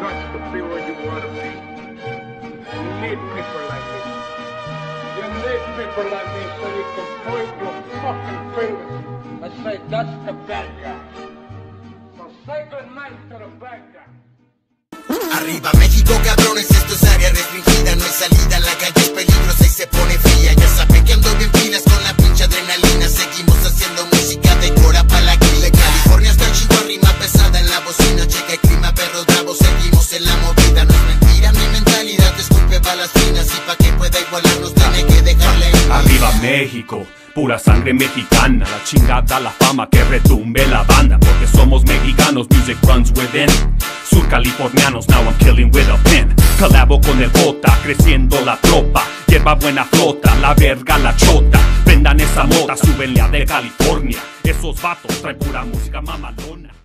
guts to be where you want to be. You need people like me. You need people like me so you can point your fucking fingers and say, that's the bad guy. So say good night to the bad guy. Arriba México cabrones, esto es área restringida balas finas Y pa' que pueda igualarnos tiene que dejarle Arriba México, pura sangre mexicana La chingada la fama que retumbe la banda Porque somos mexicanos, music runs within. Sur californianos, now I'm killing with a pen. Colabo con el J, creciendo la tropa Hierba buena flota, la verga la chota. Vendan esa mota, súbenle a de California. Esos vatos traen pura música mamalona